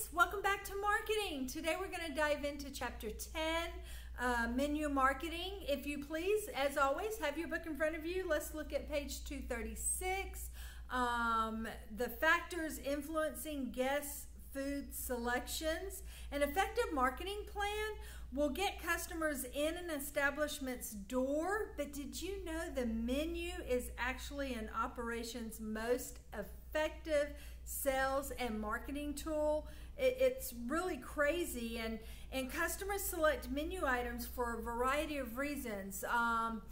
guys, welcome back to marketing. Today we're going to dive into chapter 10, uh, menu marketing. If you please, as always, have your book in front of you. Let's look at page 236. Um, the factors influencing guest food selections. An effective marketing plan will get customers in an establishment's door, but did you know the menu is actually an operation's most effective sales and marketing tool. It, it's really crazy, and and customers select menu items for a variety of reasons. Um,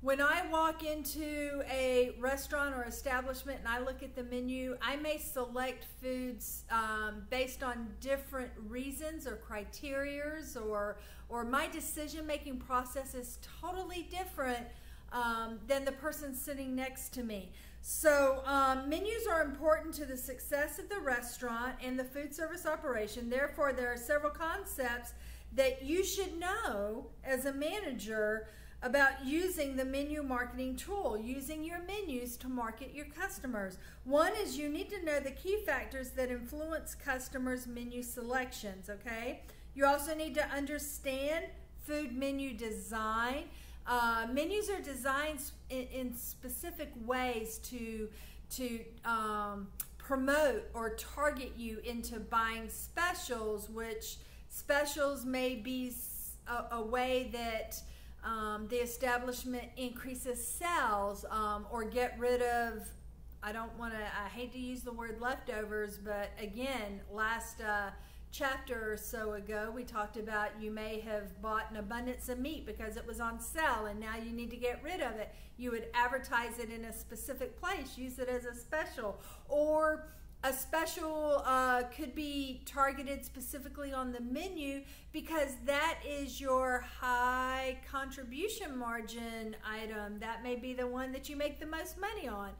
when I walk into a restaurant or establishment and I look at the menu, I may select foods um, based on different reasons or criterias, or or my decision making process is totally different um, than the person sitting next to me. So um, menus are important to the success of the restaurant and the food service operation. Therefore, there are several concepts that you should know as a manager about using the menu marketing tool, using your menus to market your customers. One is you need to know the key factors that influence customers' menu selections, okay? You also need to understand food menu design. Uh, menus are designed in, in, specific ways to to um, promote or target you into buying specials, which specials may be a, a way that um, the establishment increases sales um, or get rid of. I don't want to. I hate to use the word leftovers, but again, last. Uh, chapter or so ago, we talked about you may have bought an abundance of meat because it was on sale and now you need to get rid of it. You would advertise it in a specific place, use it as a special. Or a special uh, could be targeted specifically on the menu because that is your high contribution margin item. That may be the one that you make the most money on.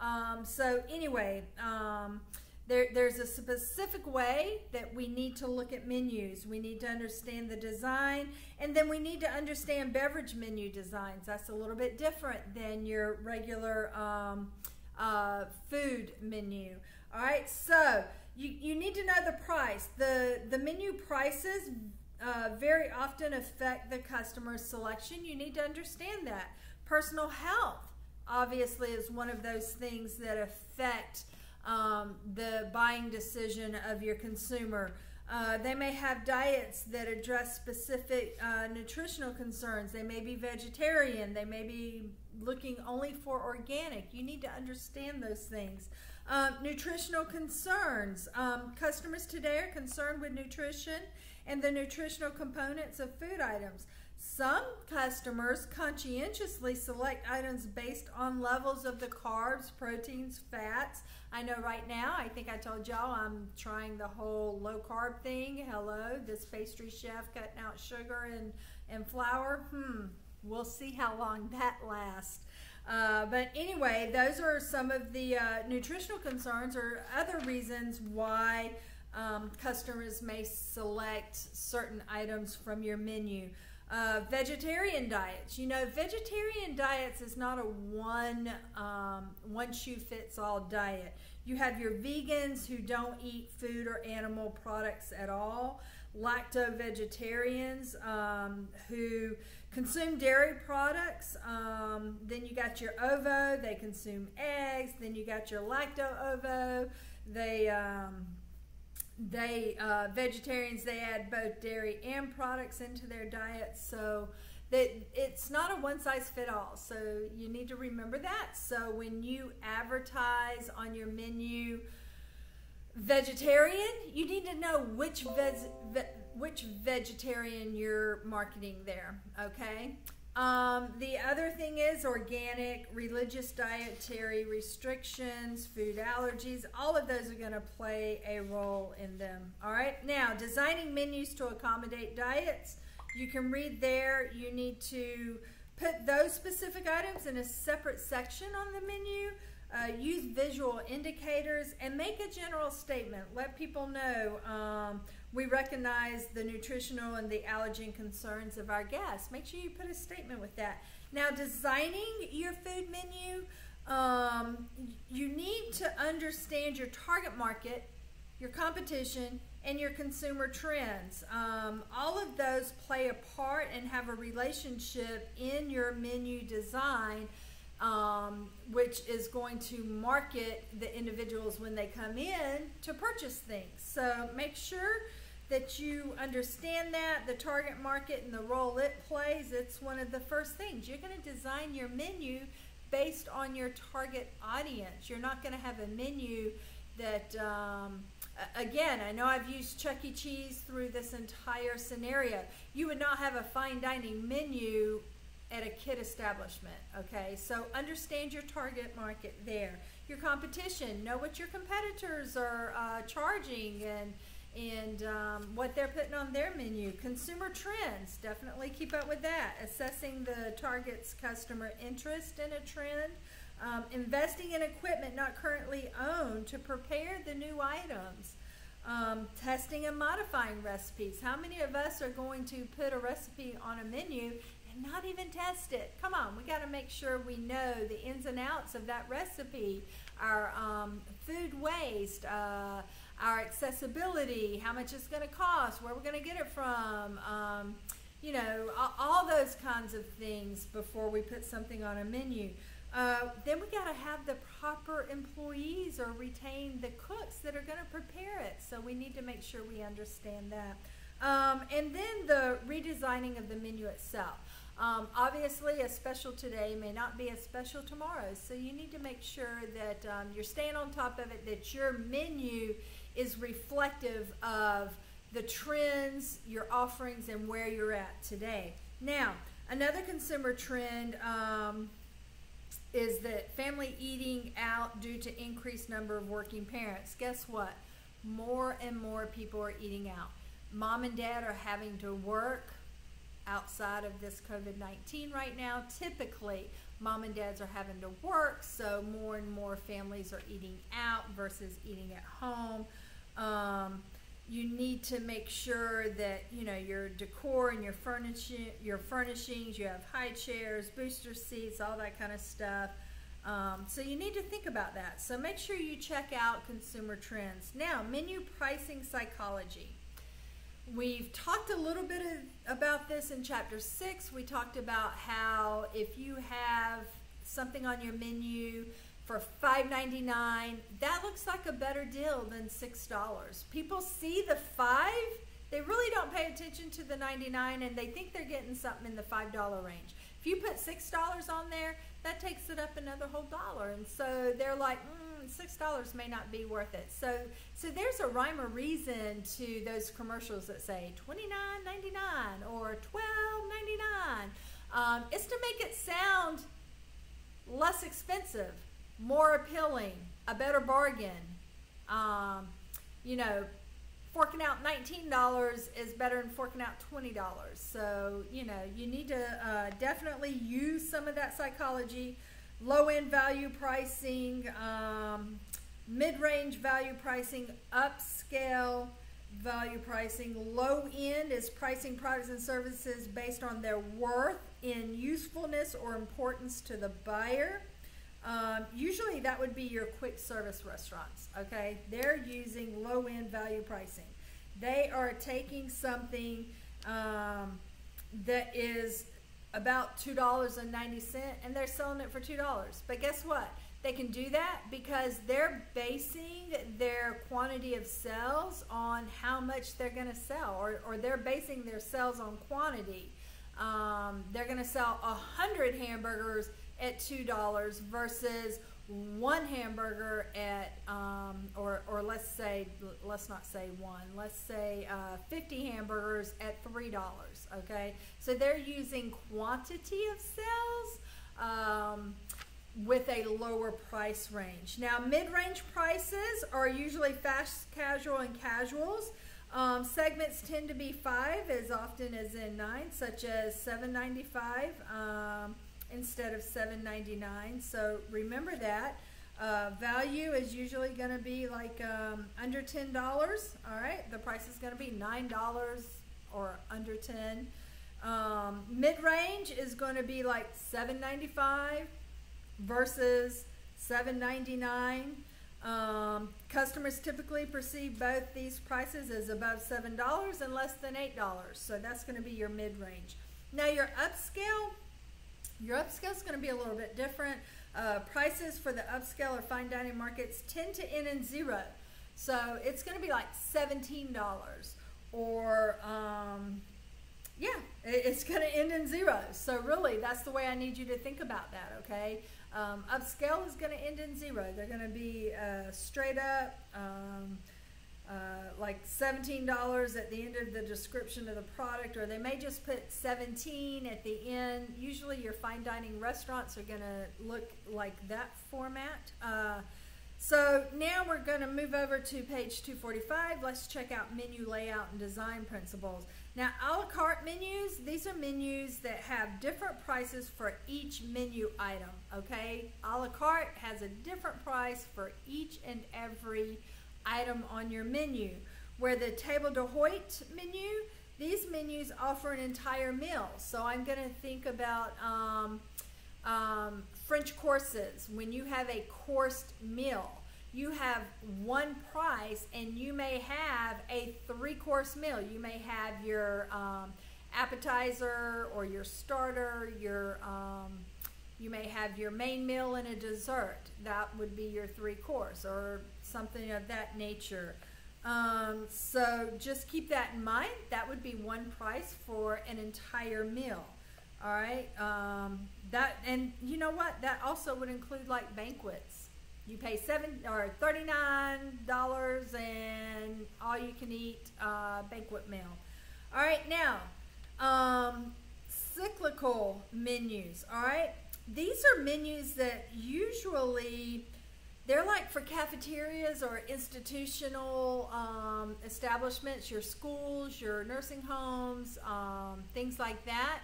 Um, so, anyway, um, there, there's a specific way that we need to look at menus. We need to understand the design, and then we need to understand beverage menu designs. That's a little bit different than your regular um, uh, food menu. All right, so you, you need to know the price. The, the menu prices uh, very often affect the customer's selection. You need to understand that. Personal health, obviously, is one of those things that affect um, the buying decision of your consumer. Uh, they may have diets that address specific uh, nutritional concerns. They may be vegetarian. They may be looking only for organic. You need to understand those things. Um, nutritional concerns. Um, customers today are concerned with nutrition and the nutritional components of food items. Some customers conscientiously select items based on levels of the carbs, proteins, fats. I know right now, I think I told y'all I'm trying the whole low carb thing. Hello, this pastry chef cutting out sugar and, and flour. Hmm, we'll see how long that lasts. Uh, but anyway, those are some of the uh, nutritional concerns or other reasons why um, customers may select certain items from your menu. Uh, vegetarian diets. You know, vegetarian diets is not a one um, one shoe fits all diet. You have your vegans who don't eat food or animal products at all, lacto vegetarians um, who consume dairy products. Um, then you got your ovo, they consume eggs. Then you got your lacto ovo, they um, they uh, vegetarians they add both dairy and products into their diet. So that it's not a one size fit all so you need to remember that. So when you advertise on your menu vegetarian you need to know which veg, ve, which vegetarian you're marketing there okay um, the other thing is organic, religious dietary restrictions, food allergies, all of those are going to play a role in them. All right, now designing menus to accommodate diets. You can read there, you need to put those specific items in a separate section on the menu. Uh, use visual indicators and make a general statement. Let people know um, we recognize the nutritional and the allergen concerns of our guests. Make sure you put a statement with that. Now, designing your food menu, um, you need to understand your target market your competition, and your consumer trends. Um, all of those play a part and have a relationship in your menu design, um, which is going to market the individuals when they come in to purchase things. So make sure that you understand that the target market and the role it plays. It's one of the first things. You're going to design your menu based on your target audience. You're not going to have a menu that um, again, I know I've used Chuck E. Cheese through this entire scenario. You would not have a fine dining menu at a kid establishment, okay? So understand your target market there. Your competition, know what your competitors are uh, charging and and um, what they're putting on their menu. Consumer trends, definitely keep up with that. Assessing the target's customer interest in a trend. Um, investing in equipment not currently owned to prepare the new items. Um, testing and modifying recipes. How many of us are going to put a recipe on a menu not even test it? Come on, we got to make sure we know the ins and outs of that recipe, our um, food waste, uh, our accessibility, how much it's going to cost, where we're going to get it from. Um, you know, all, those kinds of things before we put something on a menu. Uh, then we got to have the proper employees or retain the cooks that are going to prepare it. So we need to make sure we understand that. Um, and then the redesigning of the menu itself. Um, obviously, a special today may not be a special tomorrow. So you need to make sure that um, you're staying on top of it, that your menu is reflective of the trends, your offerings, and where you're at today. Now, another consumer trend um, is that family eating out due to increased number of working parents. Guess what? More and more people are eating out. Mom and dad are having to work outside of this COVID 19 right now. Typically, mom and dads are having to work, so more and more families are eating out versus eating at home. Um, you need to make sure that you know your decor and your furnishing your furnishings you have high chairs booster seats all that kind of stuff um, so you need to think about that so make sure you check out consumer trends now menu pricing psychology we've talked a little bit of, about this in chapter six we talked about how if you have something on your menu for $5.99. That looks like a better deal than $6. People see the 5 they really don't pay attention to the 99 and they think they're getting something in the $5 range. If you put $6 on there, that takes it up another whole dollar. And so they're like, mm, $6 may not be worth it. So so there's a rhyme or reason to those commercials that say $29.99 or $12.99. Um, it's to make it sound less expensive more appealing, a better bargain. Um, you know, forking out $19 is better than forking out $20. So, you know, you need to uh, definitely use some of that psychology. Low end value pricing, um, mid range value pricing, upscale value pricing. Low end is pricing products and services based on their worth in usefulness or importance to the buyer. Um, usually that would be your quick service restaurants, okay? They're using low end value pricing. They are taking something um, that is about $2.90 and they're selling it for $2. But guess what? They can do that because they're basing their quantity of sales on how much they're going to sell, or, or they're basing their sales on quantity. Um, they're going to sell 100 hamburgers at two dollars versus one hamburger at um, or or let's say let's not say one let's say uh, 50 hamburgers at three dollars okay? So they're using quantity of sales um, with a lower price range. Now mid-range prices are usually fast casual and casuals. Um, segments tend to be five as often as in nine such as 795 um, instead of $7.99. So remember that. Uh, value is usually going to be like um, under $10. All right, the price is going to be $9 or under 10. Um, mid-range is going to be like $7.95 versus $7.99. Um, customers typically perceive both these prices as above $7 and less than $8. So that's going to be your mid-range. Now your upscale, your upscale is going to be a little bit different. Uh, prices for the upscale or fine dining markets tend to end in zero. So it's going to be like $17 or, um, yeah, it's going to end in zero. So really, that's the way I need you to think about that, okay? Um, upscale is going to end in zero. They're going to be uh, straight up, um, uh, like $17 at the end of the description of the product, or they may just put 17 at the end. Usually, your fine dining restaurants are going to look like that format. Uh, so now we're going to move over to page 245. Let's check out menu layout and design principles. Now, a la carte menus, these are menus that have different prices for each menu item, okay? A la carte has a different price for each and every item on your menu. Where the table d'hote menu, these menus offer an entire meal. So I'm going to think about um, um, French courses. When you have a coursed meal, you have one price and you may have a three course meal. You may have your um, appetizer or your starter, your um, you may have your main meal and a dessert. That would be your three course or something of that nature. Um, so just keep that in mind. That would be one price for an entire meal. All right. Um, that and you know what? That also would include like banquets. You pay seven or thirty nine dollars and all you can eat uh, banquet meal. All right. Now, um, cyclical menus. All right. These are menus that usually they're like for cafeterias or institutional um, establishments, your schools, your nursing homes, um, things like that.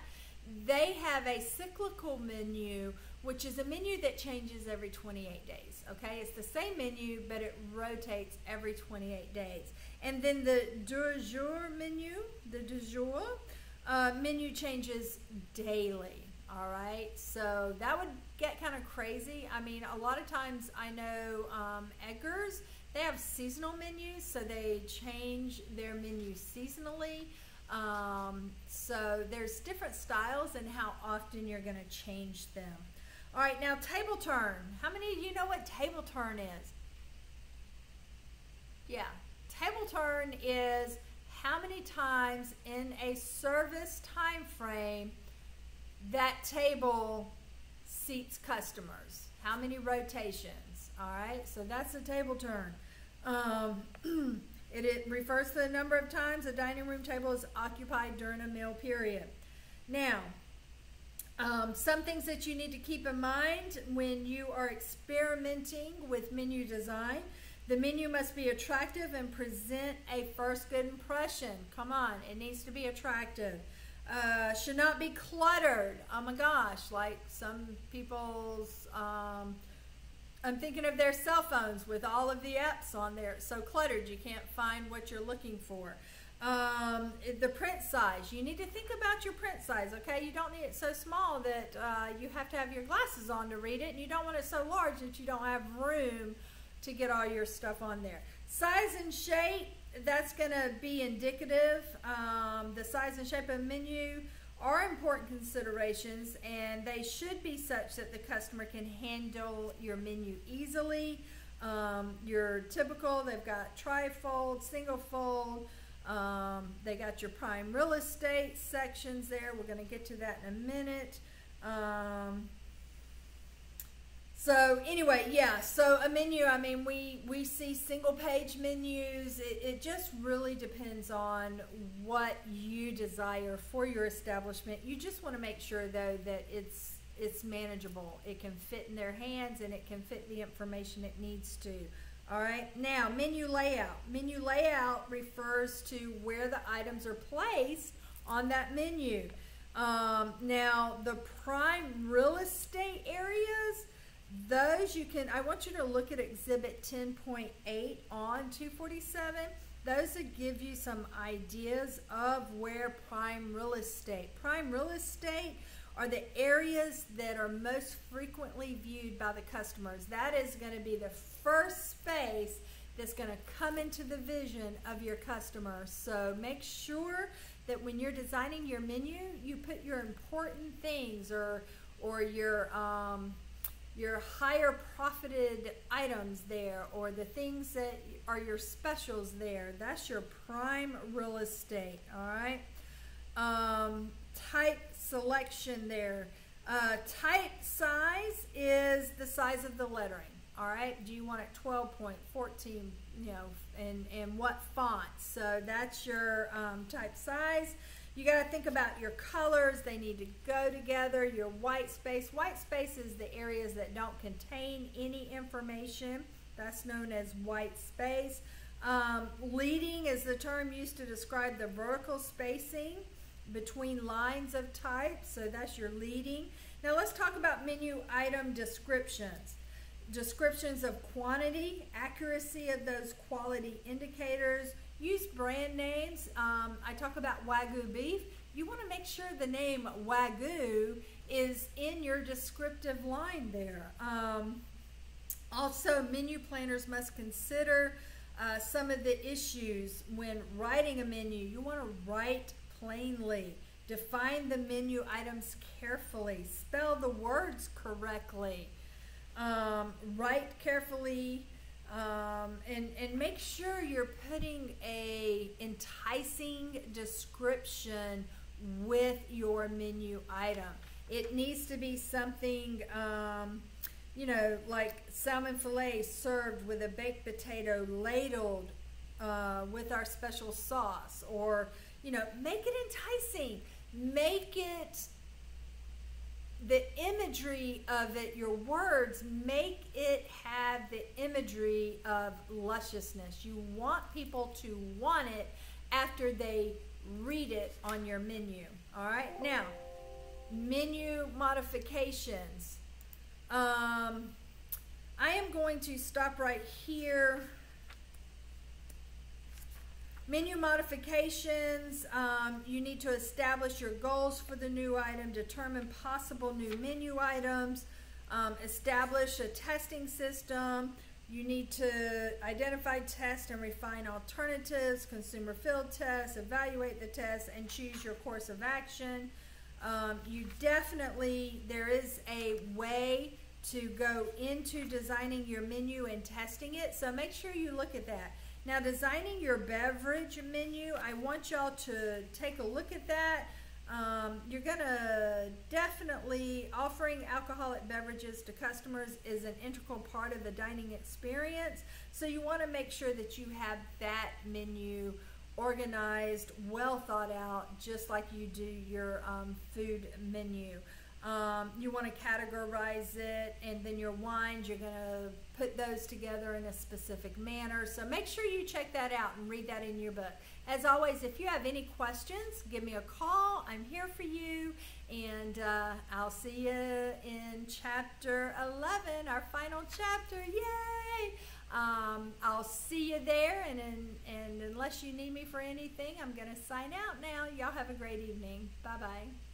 They have a cyclical menu, which is a menu that changes every 28 days. Okay, it's the same menu, but it rotates every 28 days. And then the du jour menu, the du jour uh, menu changes daily. All right, so that would get kind of crazy. I mean, a lot of times I know um, Edgar's, they have seasonal menus, so they change their menu seasonally. Um, so there's different styles and how often you're going to change them. All right, now table turn. How many of you know what table turn is? Yeah, table turn is how many times in a service time frame that table seats customers. How many rotations? All right, so that's a table turn. Um, it, it, refers to the number of times a dining room table is occupied during a meal period. Now, um, some things that you need to keep in mind when you are experimenting with menu design. The menu must be attractive and present a first good impression. Come on, it needs to be attractive. Uh, should not be cluttered. Oh my gosh, like some people's, um, I'm thinking of their cell phones with all of the apps on there. So cluttered you can't find what you're looking for. Um, the print size, you need to think about your print size, okay? You don't need it so small that uh, you have to have your glasses on to read it, and you don't want it so large that you don't have room to get all your stuff on there. Size and shape, that's going to be indicative. Um, the size and shape of menu are important considerations and they should be such that the customer can handle your menu easily. Um, your typical, they've got trifold, single fold, um, they got your prime real estate sections there. We're going to get to that in a minute. Um, so anyway, yeah. So a menu. I mean, we we see single page menus. It, it just really depends on what you desire for your establishment. You just want to make sure though that it's it's manageable. It can fit in their hands and it can fit the information it needs to. All right. Now menu layout. Menu layout refers to where the items are placed on that menu. Um, now the prime real estate areas those you can, I want you to look at Exhibit 10.8 on 247. Those that give you some ideas of where prime real estate. Prime real estate are the areas that are most frequently viewed by the customers. That is going to be the first space that's going to come into the vision of your customer. So make sure that when you're designing your menu, you put your important things or or your um, your higher profited items there or the things that are your specials there. That's your prime real estate. All right. Um, type selection there. Uh, type size is the size of the lettering. All right. Do you want it 12 point, 14, you know, and, and what font? So that's your um, type size. You got to think about your colors. They need to go together. Your white space. White space is the areas that don't contain any information. That's known as white space. Um, leading is the term used to describe the vertical spacing between lines of type. So that's your leading. Now let's talk about menu item descriptions. Descriptions of quantity, accuracy of those quality indicators, use brand names. Um, I talk about Wagyu beef. You want to make sure the name Wagyu is in your descriptive line there. Um, also, menu planners must consider uh, some of the issues when writing a menu. You want to write plainly. Define the menu items carefully. Spell the words correctly. Um, write carefully um, and, and make sure you're putting a enticing description with your menu item. It needs to be something, um, you know, like salmon fillet served with a baked potato ladled uh, with our special sauce, or you know, make it enticing. Make it the imagery of it, your words, make it have the imagery of lusciousness. You want people to want it after they read it on your menu. All right, now, menu modifications. Um, I am going to stop right here. Menu modifications, um, you need to establish your goals for the new item, determine possible new menu items, um, establish a testing system. You need to identify, test, and refine alternatives, consumer field tests, evaluate the tests, and choose your course of action. Um, you definitely, there is a way to go into designing your menu and testing it, so make sure you look at that. Now designing your beverage menu, I want y'all to take a look at that. Um, you're to definitely offering alcoholic beverages to customers is an integral part of the dining experience. So you want to make sure that you have that menu organized, well thought out, just like you do your um, food menu. Um, you want to categorize it, and then your wines, you're going to put those together in a specific manner. So make sure you check that out and read that in your book. As always, if you have any questions, give me a call. I'm here for you, and uh, I'll see you in chapter 11, our final chapter. Yay! Um, I'll see you there, and, and unless you need me for anything, I'm going to sign out now. Y'all have a great evening. Bye bye.